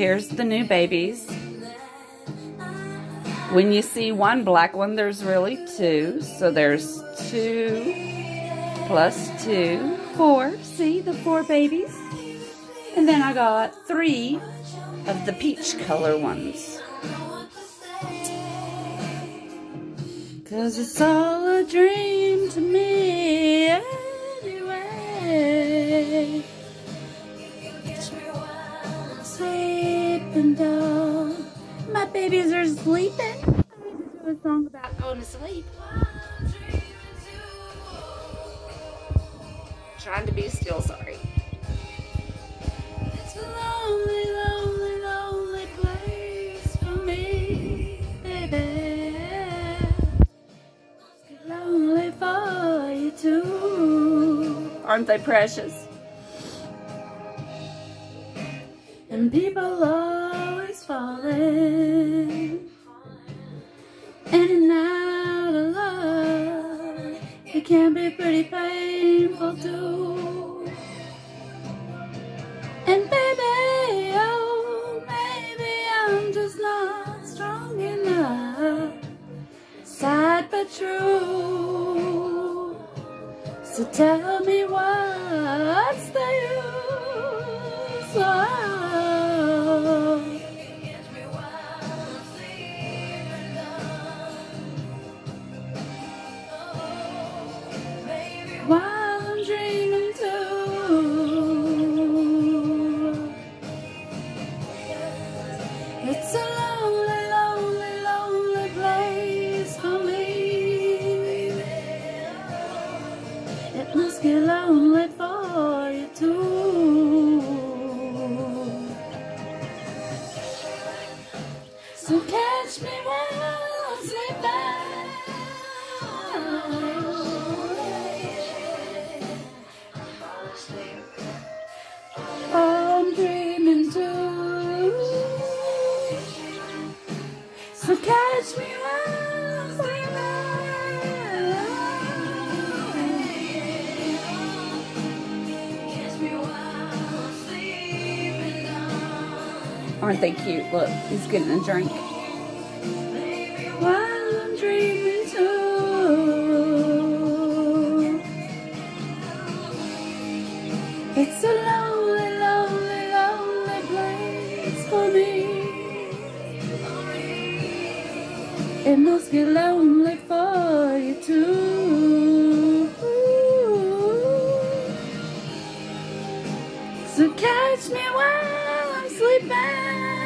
Here's the new babies. When you see one black one, there's really two. So there's two plus two, four. See the four babies? And then I got three of the peach color ones. Cause it's all a dream to me anyway. Sleeping down. My babies are sleeping. I need to do a song about going to sleep. Trying to be still, sorry. It's a lonely, lonely, lonely place for me, baby. Lonely for you too. Aren't they precious? And people always falling in and out of love. It can be pretty painful too. And baby, oh, maybe I'm just not strong enough. Sad but true. So tell me what's Get lonely for you too. So catch me while I'm sleeping. I'm dreaming too. So catch me Aren't they cute? Look, he's getting a drink. While I'm dreaming too. It's a lonely, lonely, lonely place for me. It must get lonely for you too. So catch me I'm sleeping!